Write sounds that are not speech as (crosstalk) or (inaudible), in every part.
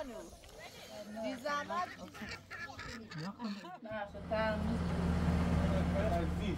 بانو بی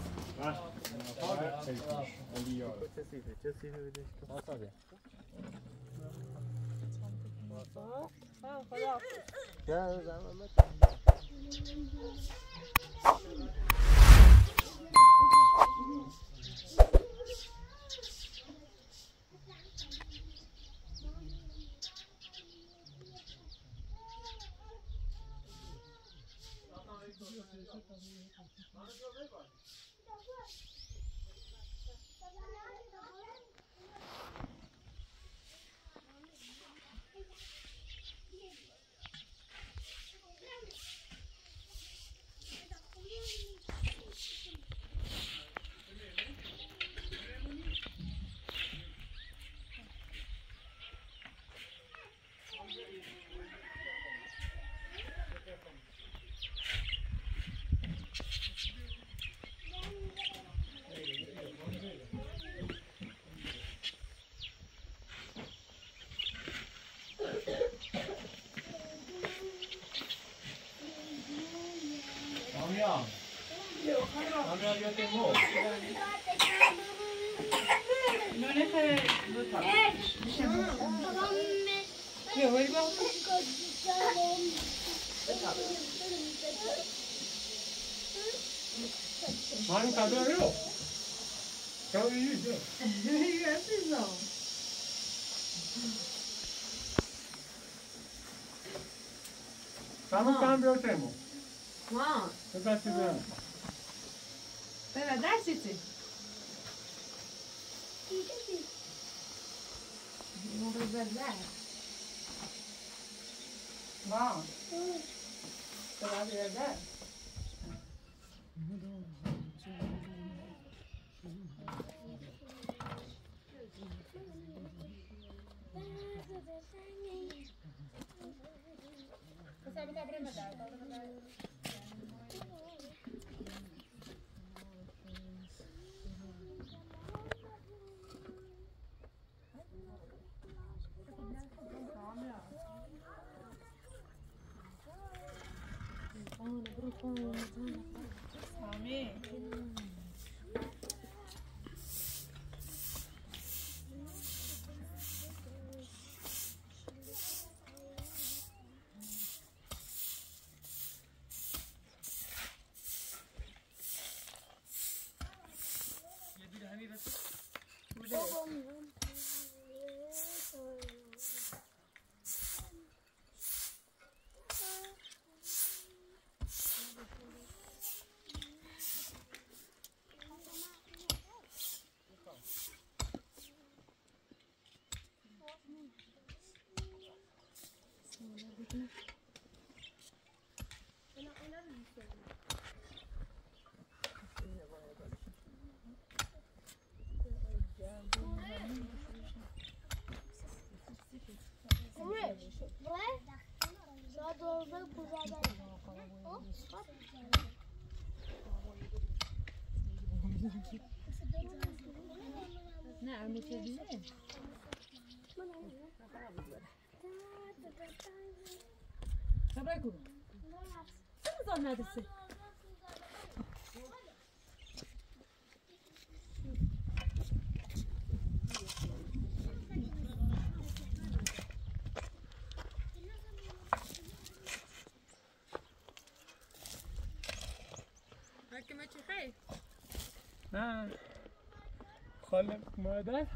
زحمت Tam tam bir öteyim o. Wow. Süper süper. Pera, ders için. Wow. Pera, ders. Você sabe que abrir uma data, uma نه المتدینه خبر کو چه مدرسه محکمه چی خیلی نه خاله مادر؟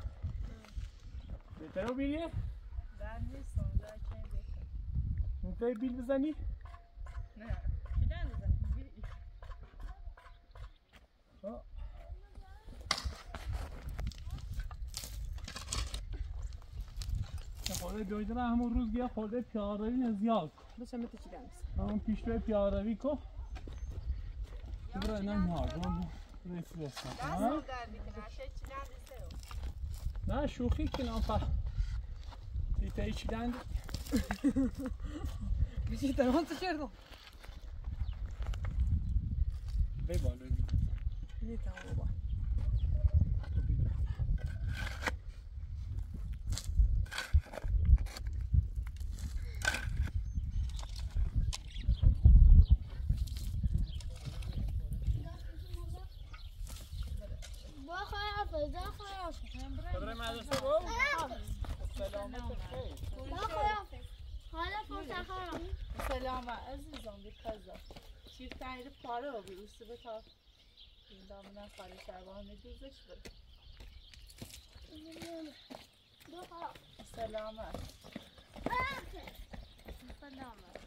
بهتره بیریه در نیستم در بکنم می‌تونی بیل بزنی؟ نه. چی دن بزنی. خورده جایدن همون روز گیا خورده پیاروی زیاد. کن بسه مت چی دنس همون پیش روی پیاروی کن برای نمیاد می‌کنه چه چی دن نه شوخی که نفر دیتا ایچی دندی بچی تمام تو کردم بی بالا دی حالا سلام عزیزم بی چیف تنیر پاره و بیروسی به تا این دامنه خالی شبان دوزش بره سلامت سلامت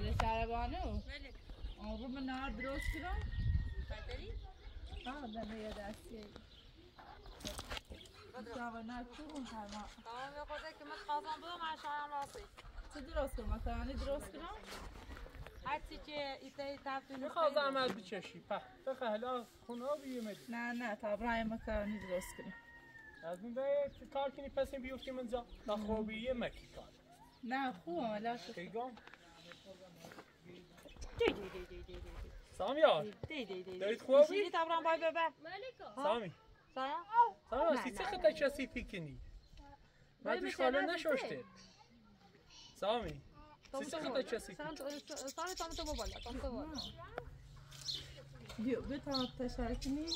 خالی شبانو آن رو من نهار درست کنم آه دمه یه دستی جوانه کون تمام تمام یه خورده که من خواستم بودم من شایم راستی چه درست کنم مکرانی درست کنم هرچی که ایتای تفتون می‌خواه زحمت بچشی په بخه حالا خونه ها بیومدی نه نه تا برای مکرانی درست کنم از این که کار کنی پس این بیفتیم اینجا نخوابی یه مکی کار نه خوبم ولی شد خیگام سامیار دی دی دی دارید خوابی؟ شیری تبرم بای ببه سامی. سامی سی چه نه. خطا چسی پیکنی مدوش مثل خاله. نشاشته سامی. سی چه خطا چسی سایم تام تو بالا تام تو بالا بیا تشارکنی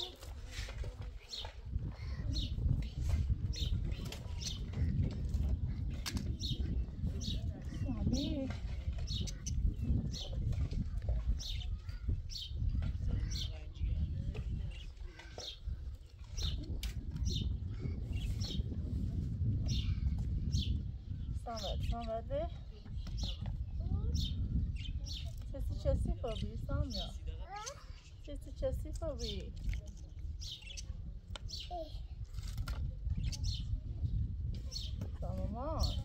Mehmet. Mehmet de. Sesi çesi fabi sanmıyor. Sesi çesi fabi. Tamam.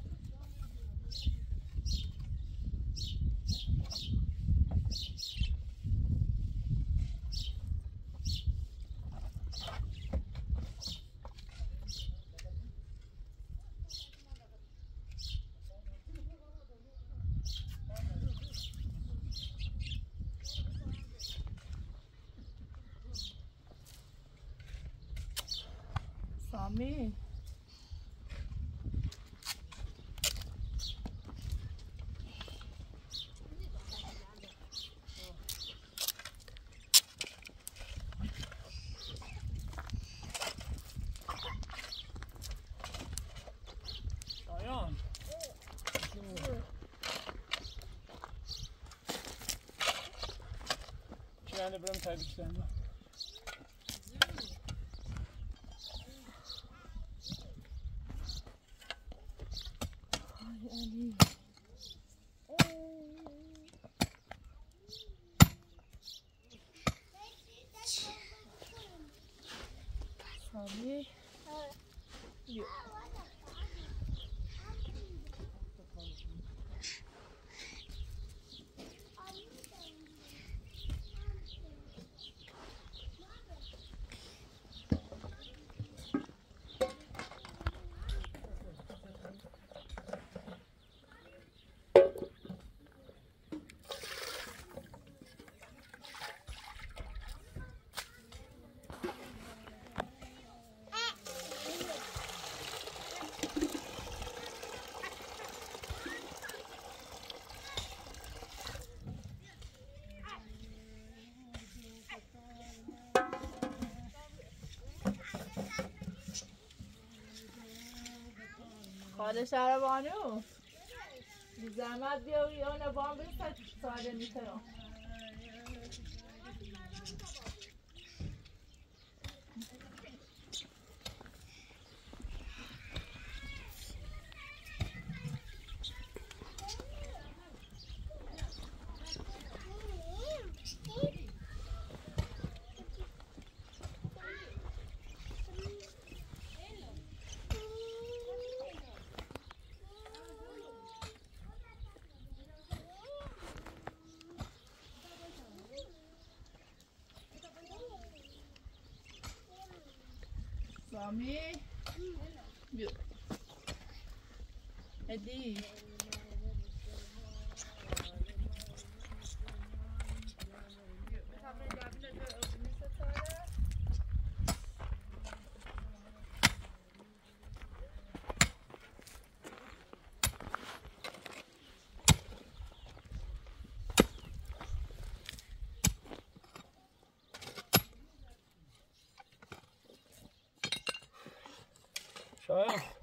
خاله شهربانو بی زحمت بیا و یا نبام برسد ساده میترم gì Schau.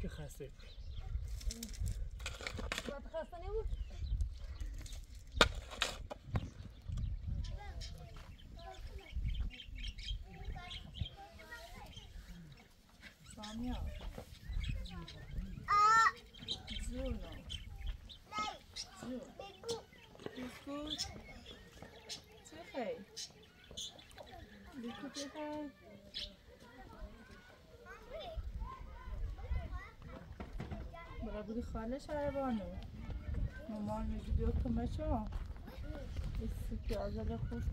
ادی شاید ليش كخاسب سامیا جونو جون بیسکوت چه خیلی بیسکوت چه خیلی برای بودی خاله شربانو مامان میگی بیا کمشو بیسکوت آزاده خوش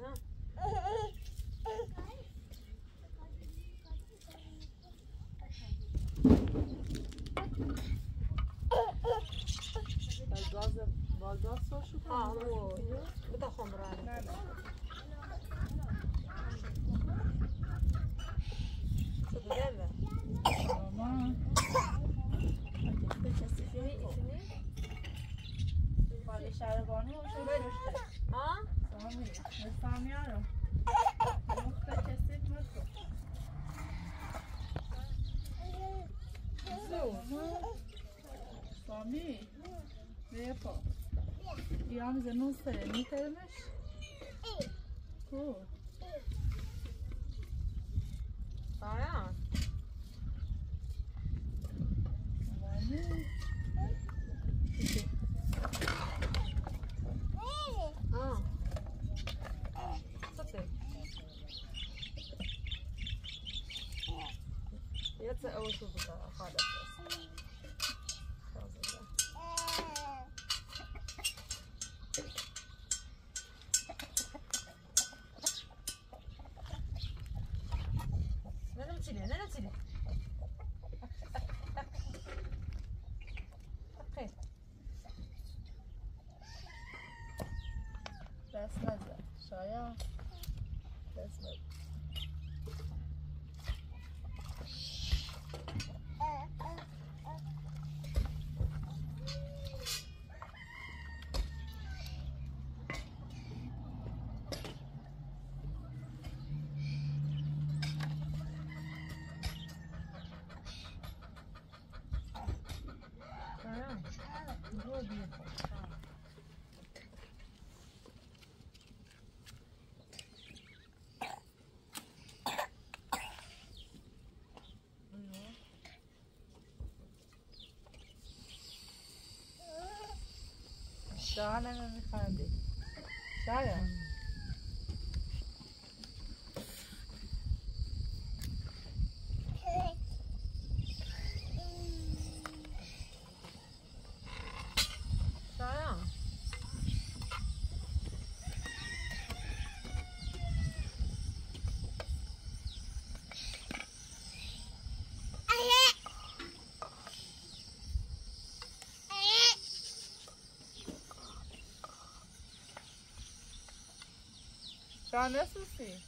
Uh-huh. mi? Lijepo. I Amza, nosa je, mi termeš? E. Cool. دست نزد شاید دست نزد تمام 到那个地方的家人。Só nessa sim.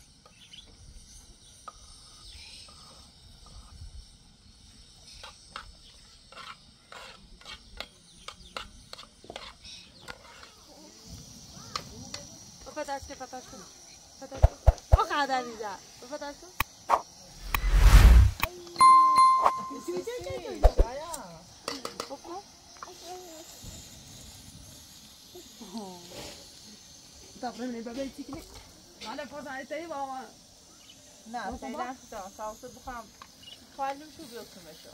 patates que patates que patates o kadar güzel. من پاس عیتی بابا نه فعلا ساوسه بخوام خواهیم شو بیوتمشو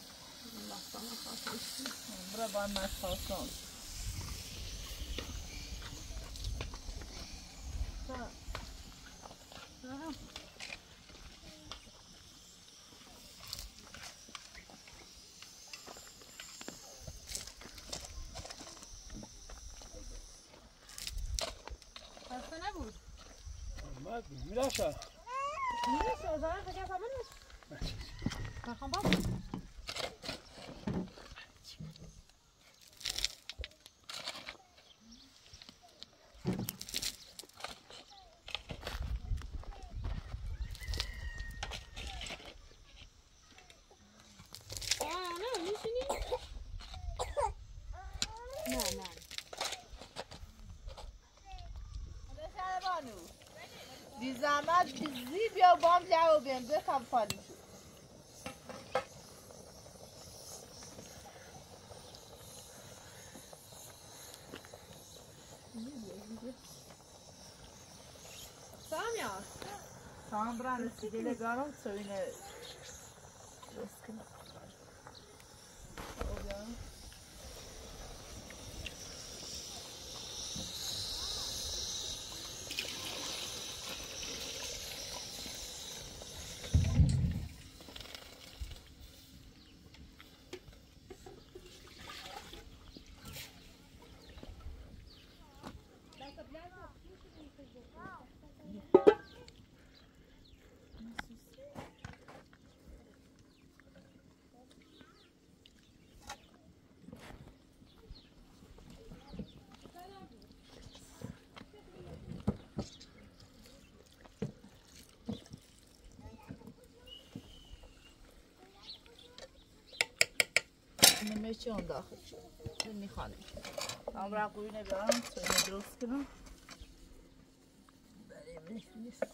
برا با من خواستم خسته نبود اومد میراشه نیست از آن فکر کنم نیست بخوام با نه میشینی؟ نه نه بانو بی زحمت بی بیا بام جواب بیم بخم خالی شو سامیا Tamam brano, si deve garo, همه چی اون داخل شد. می‌خوانیم هم را قوینه بیارم تو اینه درست کنم بریم. نیست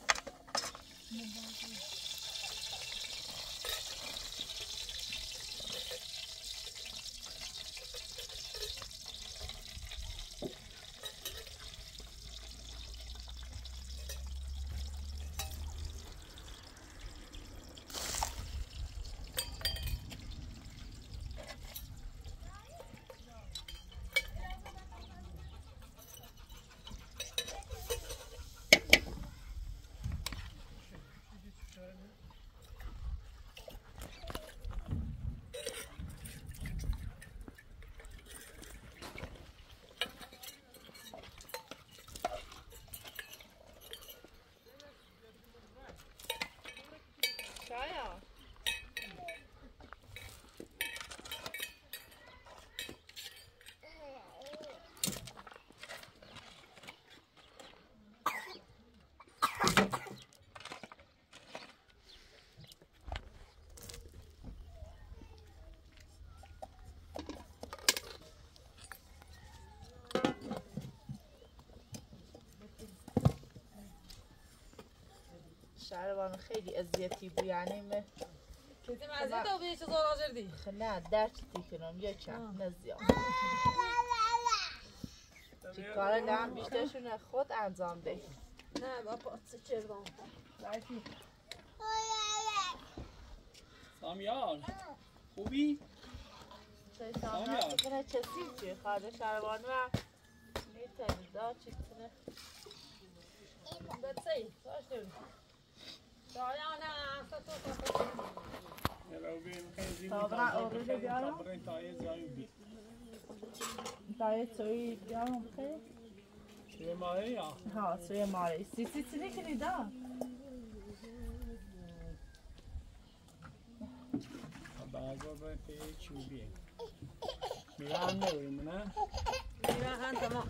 啥呀？شهربان خیلی اذیتی بود. یعنی من کسی مزید او بیشه زور آجردی خ- نه درک کنم یا چند نه زیاد. چی کار دهم بیشترشون خود انجام ده نه با پاتس چردان سامیار خوبی؟ سامیار کنه چسی چی؟ خواهد شهربان و می‌تونی. دا چی؟ کنه بسی باش دایه سوی بیارم بخیر چه ماهی یا؟ ها سوی ماری سی سی سی نکنی دا بعضا باید پیه چوبیه میره هم نوریم نه؟ میرا هن تمام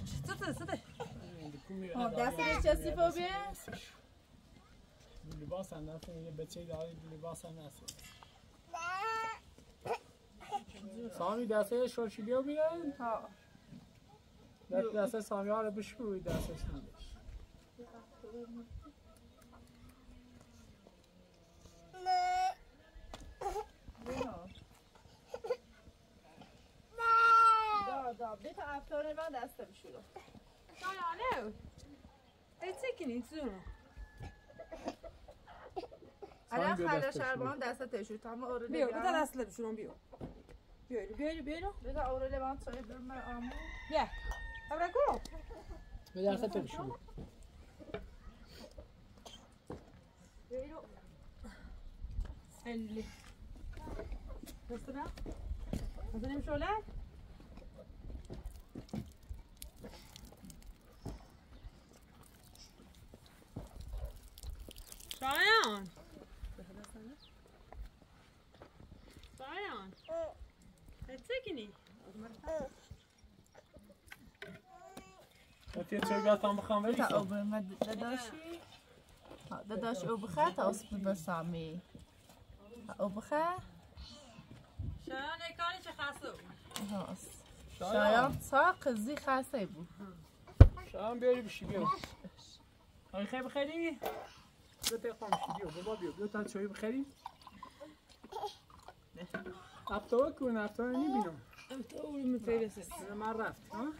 میره ها دست به چسی فو بیه لباس هم نفت یه بچه داری لباس هم نسید (coughs) سامی دسته شورشیلیو بیرن؟ ها دست دسته سامی ها رو نداشت دا دا بیتا افتاره من دسته بشورو شایانه بسی کنی زورو الان بیا خاله دستش شربان دستتشو تمام اوره بیا بذار دست بشونم بیا بیا بیا بیا بذار اوره لبان چای برم آمو بیا ابرا کو به دست بشو اللي بسرعة بزنیم شعله شایان شایان تکنی یه چای گفتم بخوام بری تا اوبر ما داداشی داداش او بخه تا اصبر بسامی او بخه شایان اکانی چه هاست شایان تا قضی خسته بود شام بیاری بشی بیا آی خیلی بخیری بیا تقام بشی بیا بابا بیا بیا تا چای بخیری افتاوا کن افتاوا نمی‌بینم تو اون مفیرسه من رفت. ها؟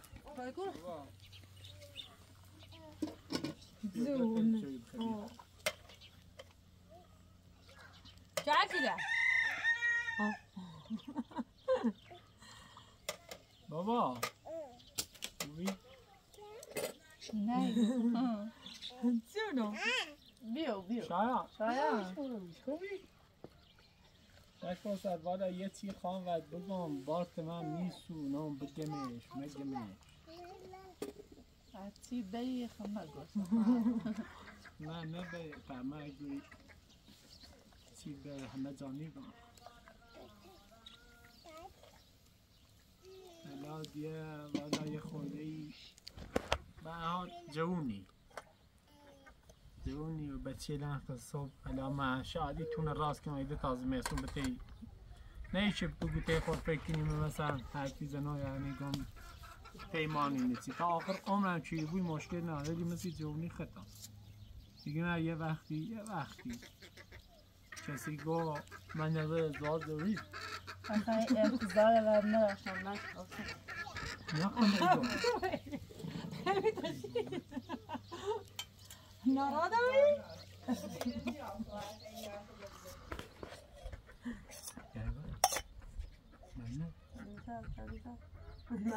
بخیری چه کده بابا. خوبی؟ نه. چونو بیو بیو. شایا شایان. خوبی؟ فرصت والا یه چی خواهم و بگم بارت من نیستو نام بگمش مگمش. حتی بی خمه گفت نه نه اگه چی به همه جانی گم الان دیگه والا یه خورده ای به جوونی. جوونی و بچه لنخ صبح. الان من شادی ایده تازه میسون بتی نه چه بگو تی خود فکر کنیم مثلا کی زنا یعنی گم پیمانی نیستی. تا آخر عمرم چی بوی مشکل نداری مثل جوونی خطا. دیگه نه یه وقتی یه وقتی. کسی گو من نوه ازدواج داری اصلا انتظار و نداشتم من نکن (laughs) من نه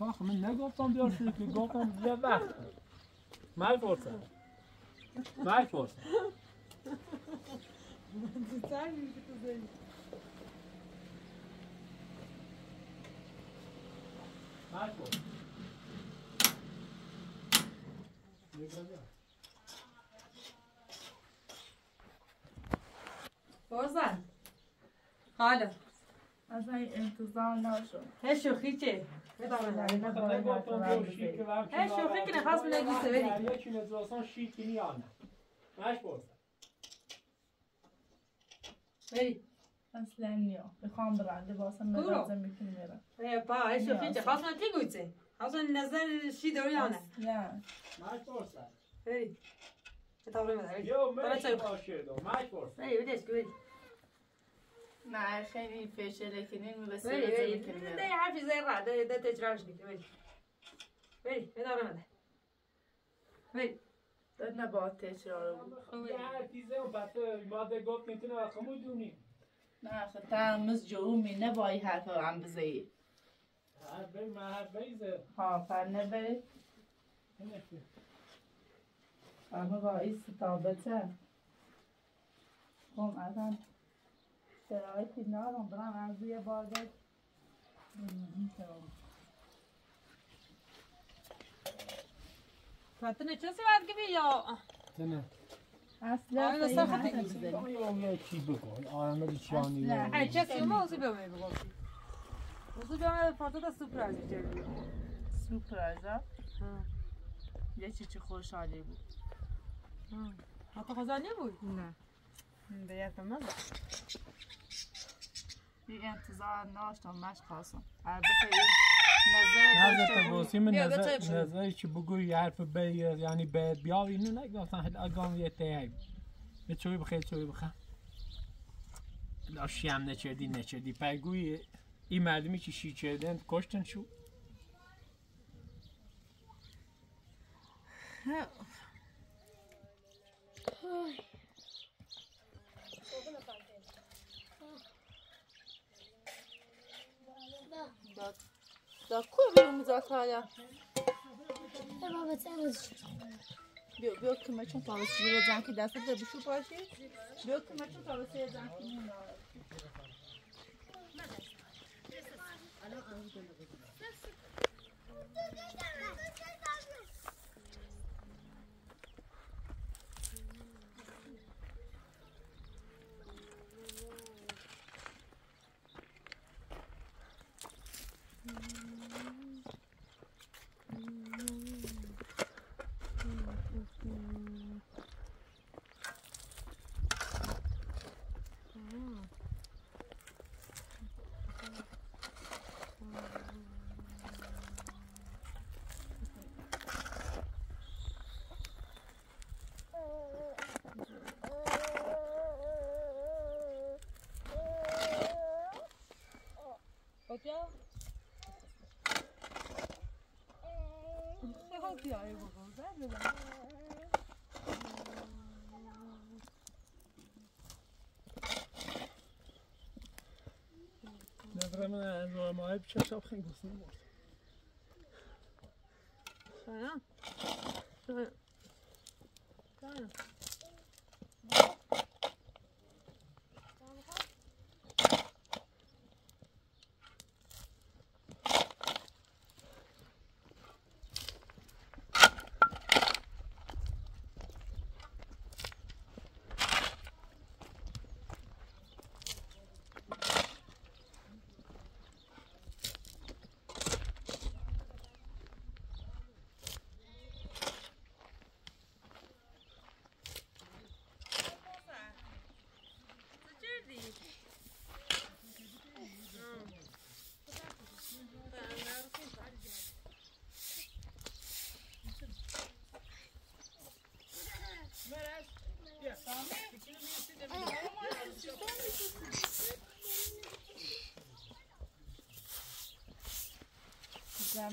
آخ من نگفتم بیار که گفتم یه وقت. مال فرصت مال فرصت مال فرصت بازن حالا اصلا انتظار نشد هی شوخی چه؟ نگفتم بیار شیر که وقت هی شوخی که نخواست بله گیسته بری یکی نزوستان شیر کنی یا نه مال فرصت بری اصلا نیا می‌خوام برم لباسم برو. لازم می‌تونی برم هی با هی شوخی چه؟ خواست من تی گویته یا نه؟ اصلا مال فرصت بری. بتابره مداری یو برای چای مرسی بخور. باشه دو. بدش که بری نه خیلی فشله کنین می‌رسه بری لازم بری. می‌تونی ده حرفی زیر را ده ده تجربش بری. بتابره مداری بری. داد نباید تکرار بود. یه هر چیزه اون پس ماده گفت می‌تونه آخمو دونی نه خطر مز جو می نبایی حرف هم بزایی پر نبری همه با این ستابته خب اصلا شرایطی ندارم برم از یه بار بد فاتنه چه سواد که بیا؟ نه اصلا آره، تکمیل. بزنی. یه چی بگو. آرامه چیانی اصلا. چه اوزی بیا می فاتو دا سپرایز بیچاری سورپرایز ها یه چی چی خوشحالی بود حتی خزانی بود نه به یک مزه این انتظار نداشتم مش خواستم البته این نظر بود. تباسی من بیا، نظر بچه. نظری که بگو یه حرف بی یعنی بی بیا اینو نگفتن هل اگام یه تیگ به چوی بخیر چوی بخیر لاشی هم نچردی نچردی پیگوی این مردمی که شی چردن کشتن شو. بیرو مذاکره بابا تموز بیا بیا که من چون تا وسیله جان که دستت بشو من چون تا وسیله جان که می‌ناره. بیا چه بیایی بابا بله نظر من از ماه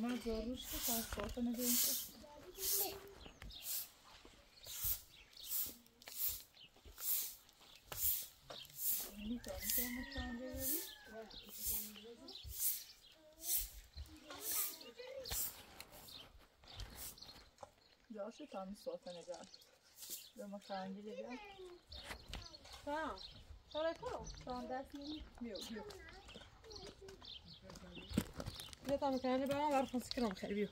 زمان جاروش که پاسپورت نگیم جاشو tam صوت نگاه به مکان گیری بیا Tamam. Sonra koy. tam dست نمی بیو بیو بیا تا می‌کنه برام برای خونسی کنم خیلی بیو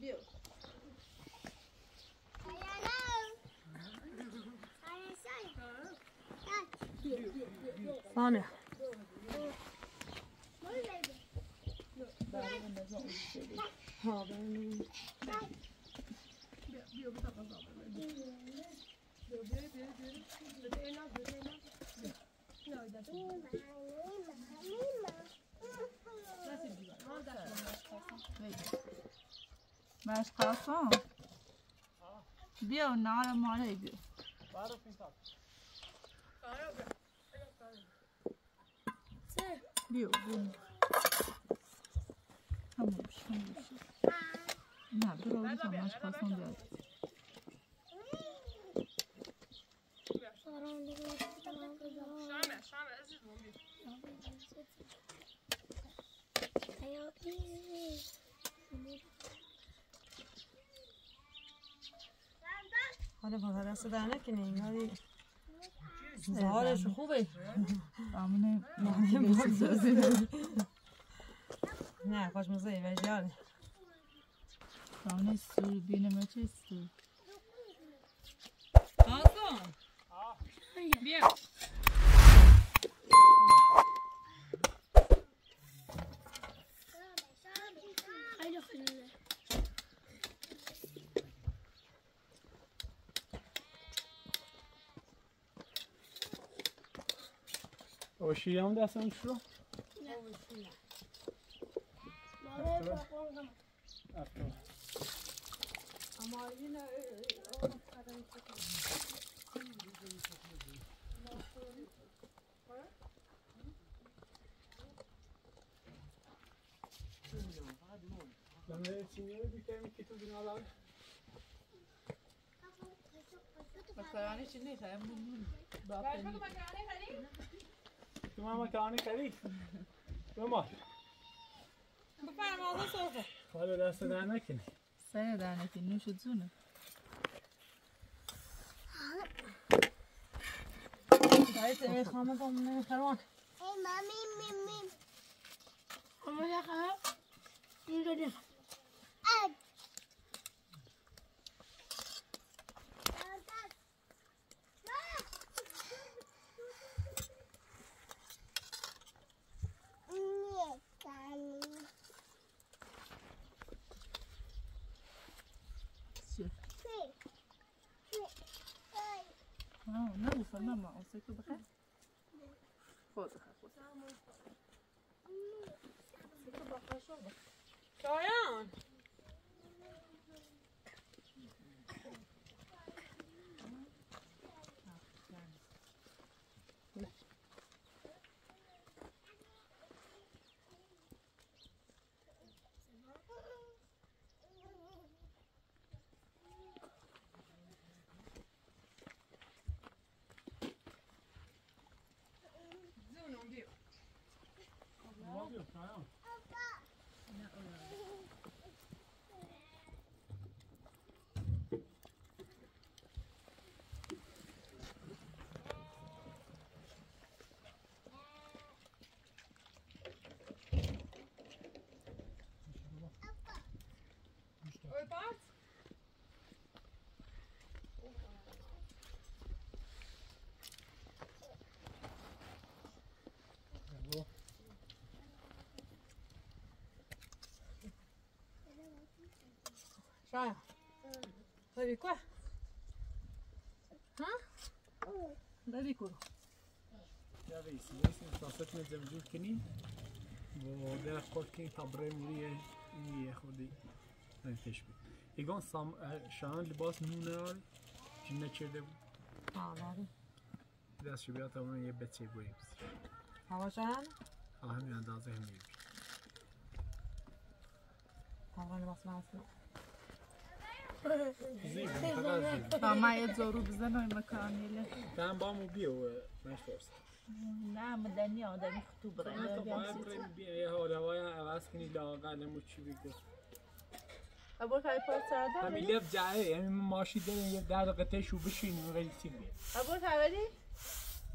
بیو ثانية برای نظام اصولی هذا مشقاسم بیا نار ماره بیا بیا بیا همونش همونش نه برو بزن مشقاسم بیاد حالا با دست در نکنین ولی ظاهرش خوبه. همونه نه خوش مزه و جاله همونه سور بینه مچه سور آسان بیا. آشی هم دستم شو لما چینی رو بیتر که تو بینالار مکرانی چی نیست همون باید باقی بگو مکرونه خرید تو من مکانی کردی؟ تو ما بفرم آقا صرفه حالا دست در نکنی سه دانه که نوش جونه باید تنیز خامه نمی‌خوام Hey, mommy, me, me. Kom maar zeggen, hè? Hier ga tayo. Opo. Nakuha. شايع طيب كويس داری کرو یا رئیسی رئیسی ساست نزم جور کنی و در خود کنی تا برای موری این خودی نتش بید ایگان سام شان لباس نونه آره جنه چرده بود آره دستش بیاد تا اون یه بچه بویم هوا شايع ها همین اندازه هم میبید طبعا لباس معصوم با مو بیو مشورست نه مدنی آدمی خطو نه برای تو باید بریم بیا یه حالوای عوض کنی لاغل مو چی بگو ابو کاری پاس سرده همین لف جعه یعنی ماشی داریم یه در دقیقه شو بشین و ریسی بیا ابو کاری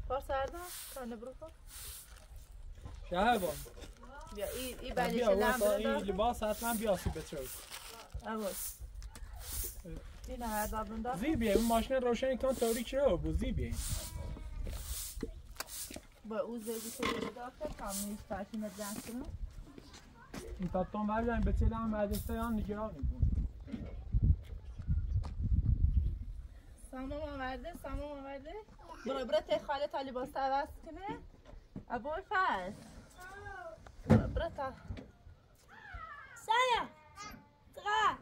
پاس سرده کنه برو کن شهر با بیا ای ای بیا واسه این بده لباس حتما بیاسی بتروی ابو این زیبیه اون ماشین روشن کن تاریک رو بو زیبیه. با او زیدی که داخل کامیش پاشین جنگ کنم این تاتون بردن به تل هم مدرسه یا نگران کن سامان آورده سامان آورده. برو برو تی خاله تا لباس عوض کنه. ابو فز برو برو تا. Saya. Tra.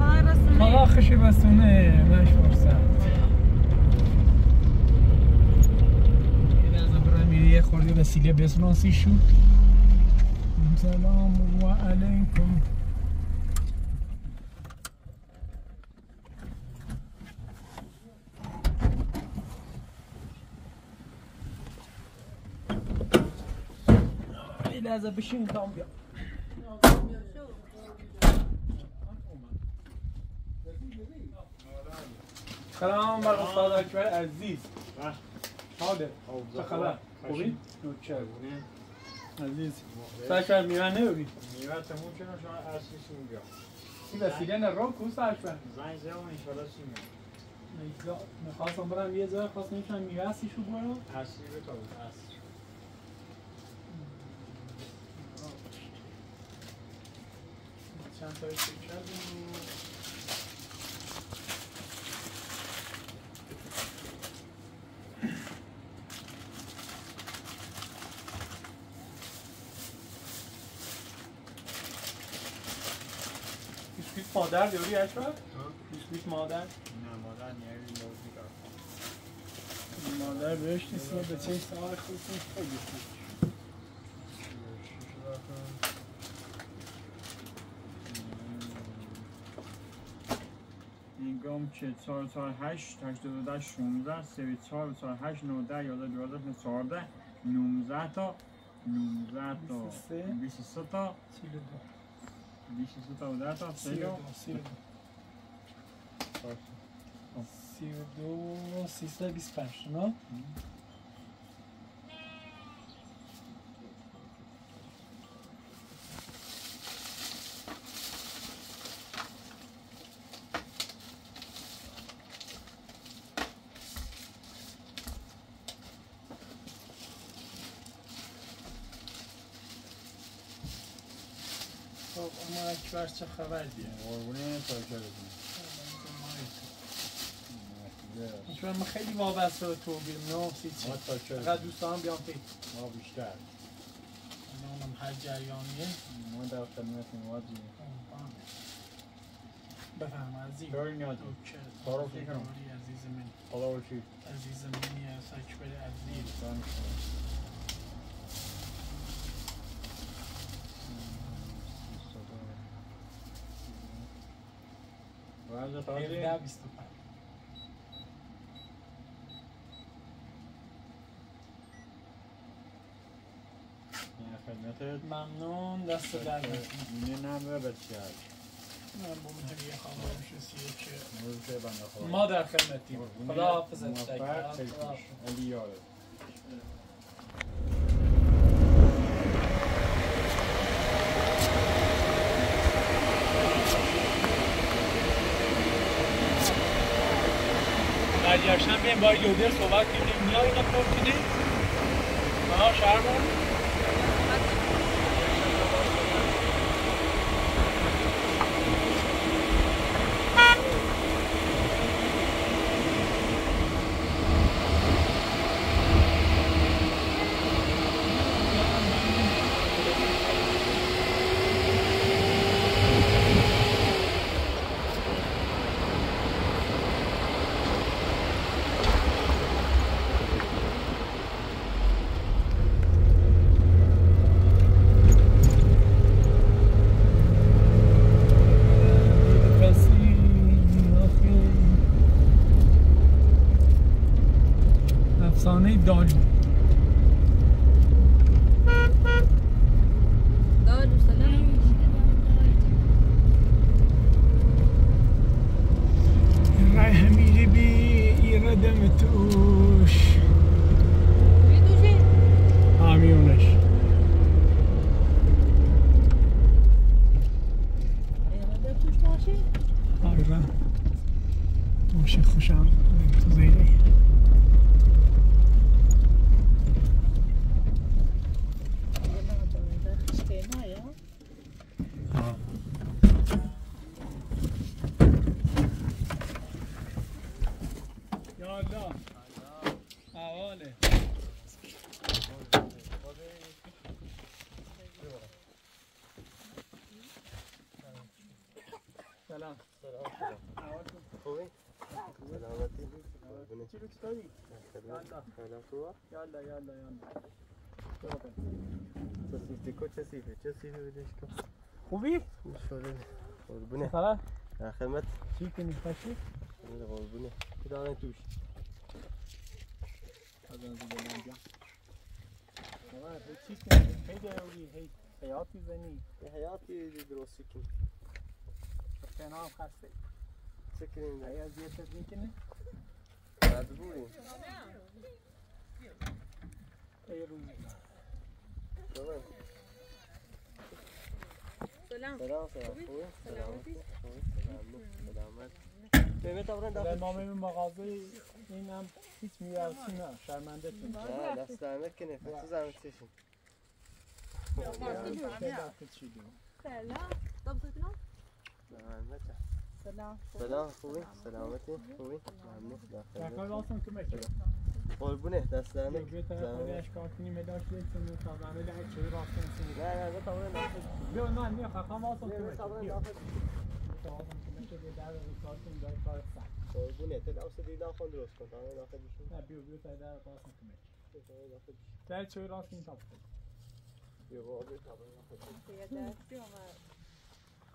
ها رسمی حالا خشی بستونه مش فرصت oraya vesile بس nasıl şu? Selamun aleyküm. لازم بشين كامبيا سلام بر استاد اکبر عزیز حاله خوبی؟ نوچه عزیز سرکر میوه نبودی میوه تموم شد شما اصلیشون بیا این وسیله نه رو کوس اکبر زنگ زدم انشالله سی میاد می‌خواستم برم یه جای خواست نمیشم میوه هستیشو برم اصلی به تا بود اصلی چند مادر داری اکبر؟ بیسکویت مادر؟ نه مادر نیاری دار مادر بهش نیست به چه سوال خودتون خیلی خوب. اینگام که 4 4 8 88 16 3 4 4 8 19 11 12 14 19 تا 19 تا 23 تا 23 Liście tutaj udata, z tego? Pseudo system expansion, no? Mm. اکبر چه خبر دیگه قربونه تا کردتون اکبر من خیلی وابسته به تو بیرم نه چی ما فقط دوست دارم بیام پی ما بیشتر. اونم هر جریانیه. ما در خدمت موادی بفهم عزیز نداری اوکی. تعارف می‌کنم. خداوندی عزیز من خدا باشید عزیز منی از اکبر عزیز تازه 17 25 این خدمتت ممنون دست در اینه نمره بسیار من با هدیه خواهم شسیه که مورد که بنده خدا ما در خدمتیم خدا حافظت علی یاره با یودر صحبت کنیم میای اینا پرسیدی؟ ها شرمان؟ افسانه dodge خیلی خوبه یالا یالا یالا. چه سیفتی کو چه سیفی؟ چه سیفی بدش کن خوبی؟ شده. قربونه. خبر؟ در خدمت. چی کنی؟ بله، قربونه. کدام توش از آن دیگه تو چی کنی؟ هی داری هی حیاتی زنی حیاتی درستی کن فنا هم خسته. چه کنیم هی از یه؟ مجبوریم. روزی سلام. سلام سلام. سلام؟ سلامتی؟ سلامت در داخل ما میریم مغازه این هم هیچ میارسی نه. شرمنده تون نه دست درمت کنه فتو زمین چشیم. سلام. دم زحمت سلام. سلام خوبی؟ سلامتی؟ خوبی؟ ممنون. در در کار که مکره قربونه دست درمت بگوی طرف زحمت. آره اشکال کنی مداش لیتون تا زمه ده چه راستم سنی نه نه نه تا برن داخل بیا نه نه خواهم واسم که بیا. تا مکره برن بیا داخل تا واسم که مکره بیا در رو کار کن در کار سخت قربونه تا داخل دیدن خون درست کن تا برن داخل بشین نه بیا بیا تا در راستم که مکره تا برن داخل بشین در چه راست این تا بکن بیا بابا بیا تا برن داخل بشین یه دستی اومد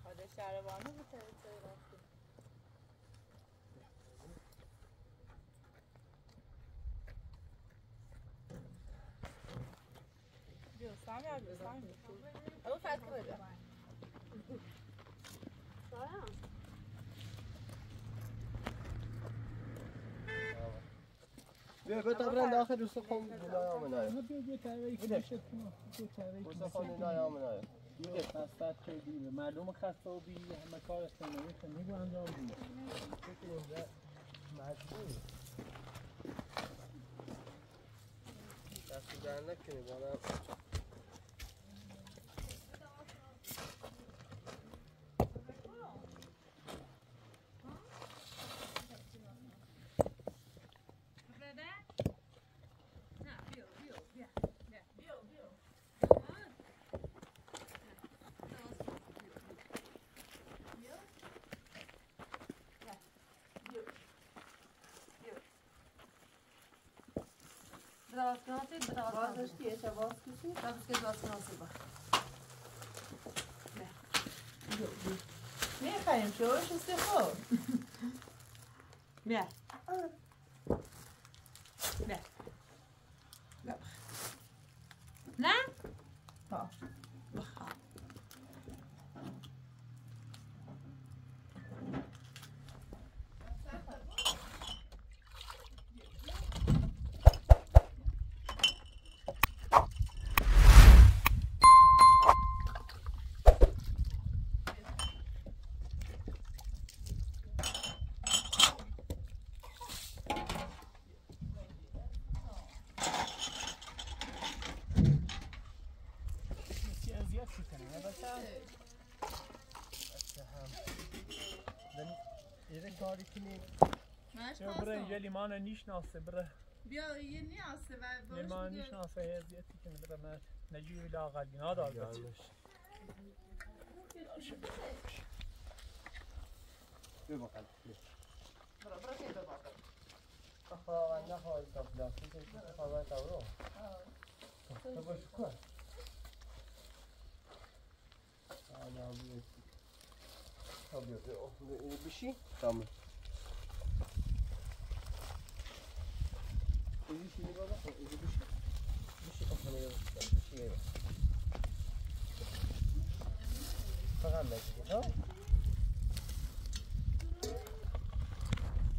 خاله شهربانو بود چه راستی از بیا برن داخل دوست خون بلای بیا بیا کن بیا بلای خستت که دیره خسته و بی همه کار استنوی که میگو انجام بی مجبوری دست در نکنی بالا باز داشتی چه باز کسی می‌خوایم شو شسته خوب بیا بیا بیا نه ها بخواه چی اذیت می‌کنه نه بچه یه کاری کنی منش چه بره اینجا لیمان نیشناسه بره. بیا یه نیاسته و لیمان نیشناسه اذیتی کنه بره من نجیب لاغل اینا دار بچه. بیا بخل برو برو که ببا خواهد نخواهد تا پلاستیک خواهد تا برو. تو باش کن آنا بیا. تا بیا بیا. اینو بشی تمام اینو بشی بابا اینو بشی بشی آخه میگه بشی یه فقط بگی ها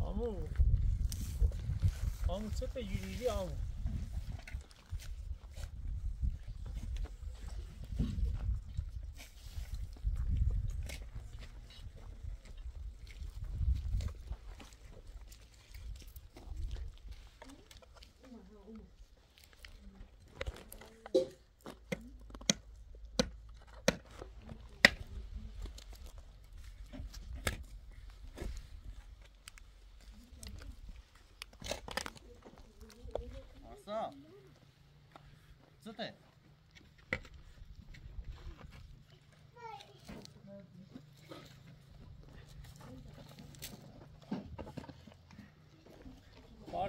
آمو. آمو چه تا یوریلی آمو؟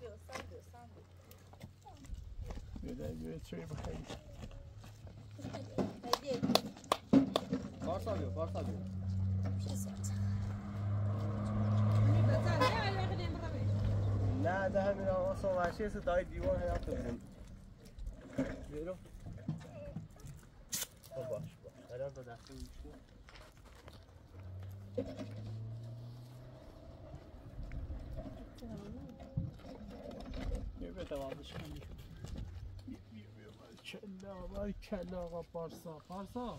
بیا سم بیا بده بده چای بخیر پارسا بیا پارسا بیا. نه ده همین آقا صحبتشی است دای دیوان تو بزن بیرو باش قرار به دست میشی بیا بده آبش کنی بیا بیا بیا بای کلا بای کلا آقا پارسا پارسا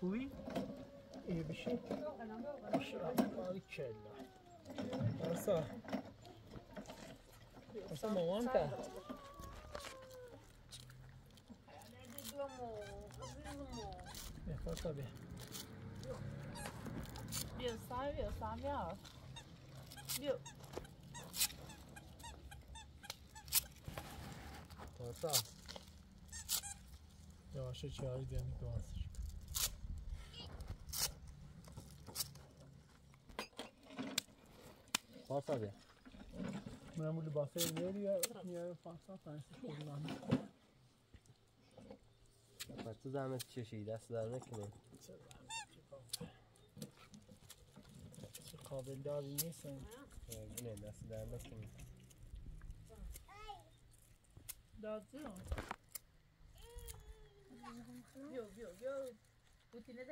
خوبی؟ ای بشی؟ بشی بای کلا پارسا پارسا مامان که بیا پارسا بیا بیا سم بیا سم بیا بیا پارسا پارسا بیا معمولی باسه میاری یا میاره پارسا پنجش خودم پس تو زحمت چشی دست در نکنی چه قابل داری نیستن نه دست در نکنی دادو بیا بیا بیا بوتینه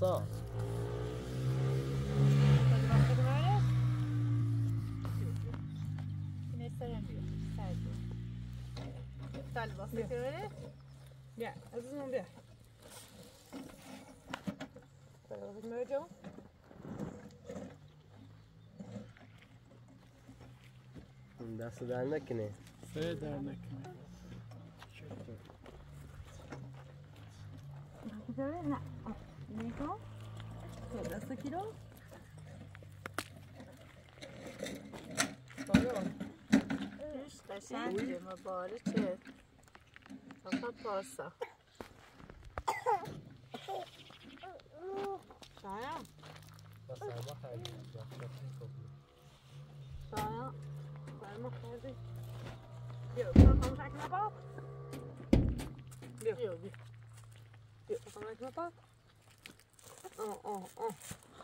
ده که پاتا بره دنیا خیلی باشه پارسا بیا عزیزم بیا مرجو دست در نکنی سه در نکنه نه نگاه دست کیلو ایش قشنگه مبارکه فقط پارسا شایم بس سرما خیلی شایم سرما خیلی بیا بیا کمک نباب بیا بیا بیا بیا کمک نباب آه آه آه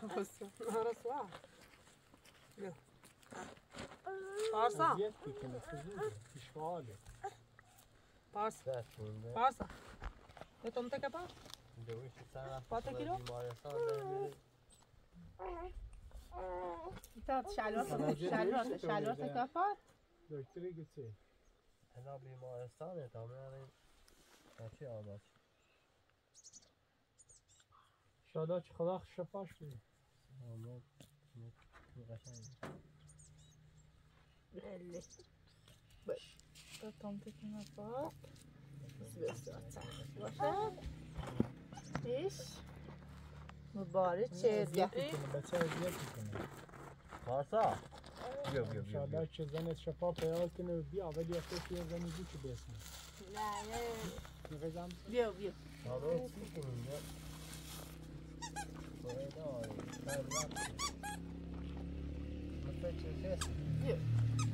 نرسوا بیا پارسا اذیت می‌کنه فضوله اشغاله پارسا پارسا به تم تکه پا پاتا کیلو؟ تا شلوار شلوار شلوار تکافات دکتری گفته حالا بیمارستانه تا میریم بچه آباد شادا چه خدا شفاش بده آمد قشنگ خیلی باش تا تم تکه نفات بسیار باشه ایش مبارک چه بیا بچه اذیت می‌کنه پارسا بیا بیا بیا شادا بیا چه زنت شفا پیدا کنه و بیا ولی یا فکر یه زنی بی که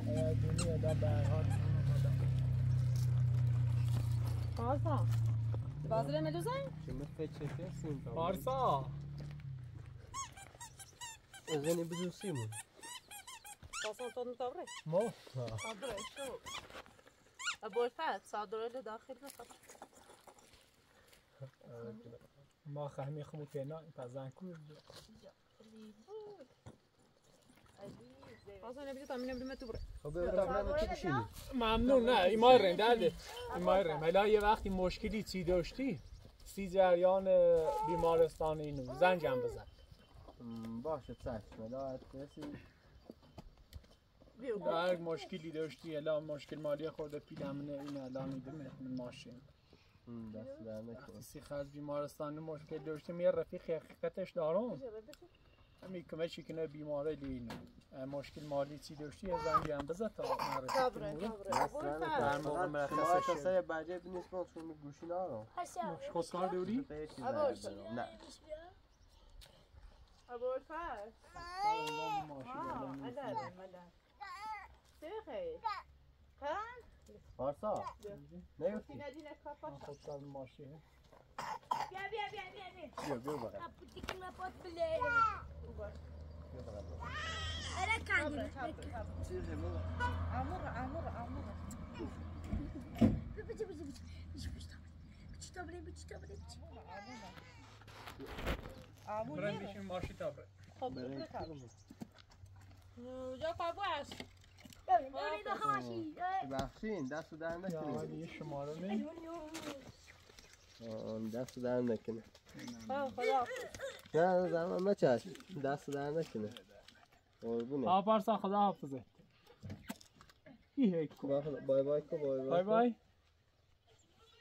دنیا دا به هر حال پارسا بازره ملوزه چه مثل چه هست این پارسا زنی بدون سیمون پارسا تو نتابره مو صادره شو ابو الفهد صادره لداخل بخط ما خهمی خمو تینا پزن کور پارسا تا مینم بیمه تو بشینی ممنون نه ایمای رن درده ایمای رن حالا یه وقتی مشکلی چی داشتی؟ سی جریان بیمارستان اینو. زنجم بزن. باشه چشم لا کسی. بیو هر مشکلی داشتی الان مشکل مالی خورده پیلمنه این الان میده من ماشین. دست سی از بیمارستان مشکل داشتی میره رفیق حقیقتش دارم. همین کمشی که نه بیماره لینو مشکل مالی چی داشتی یه زنجم بزن تا معرفت مورد. ابو در موقع مرخصش شما شد. سه بجه بینیست با چون گوشی نارم خسکار دوری؟ نه. ابو الفهد آه مدد مدد سيخي كان پارسا نیفتی في نادينا كافا خسکار ماشین بیا بیا بیا بیا بیا بیا بیا بقید Kaputi kena pot beli. بیا بقید Ada kan? چیزی بیا عمر عمر عمر Bici bici bici. Bici bici tabi. Bici tabi bici tabi bici. عمر برن بشین ماشی تا بره خب برای بکن چی جا قابوش Dori dori dah kawashi. بخشین دست در یا نکنه ولی یه شماره می آه، دست در نکنه. خدا. نه زمان مچش دست در نکنه. قربونه. آ پارسا خدا حافظه. بای بای کو بای بای بای بای.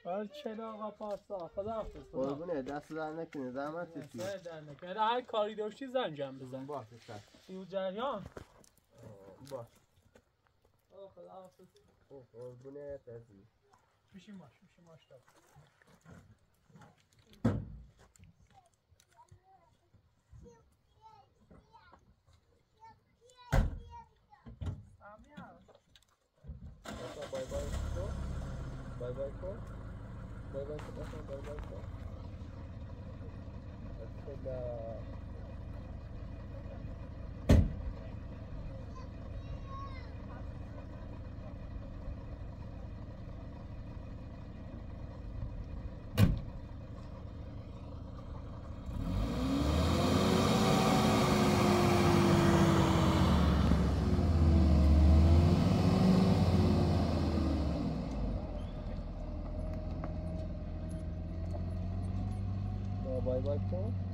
بر چلا آقا پارسا خدا حافظ قربونه دست در نکنه. زحمت کشی در نکنه. هر کاری داشتی زنجم بزن. باشه سیو جریان. باش خدا حافظ قربونه تزی میشیم ماش میشیم ماش by by four, by by four, by by four, by by four. That's for the bye bye 4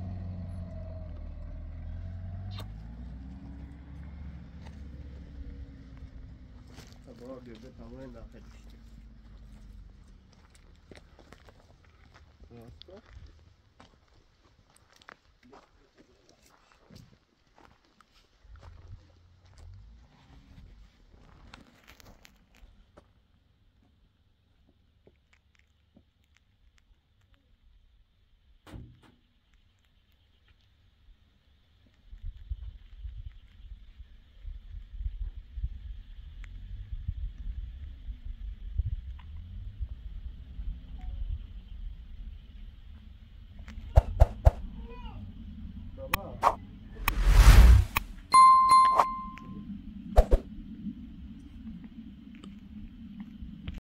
Tamam diyor be tamam da arkadaşlar.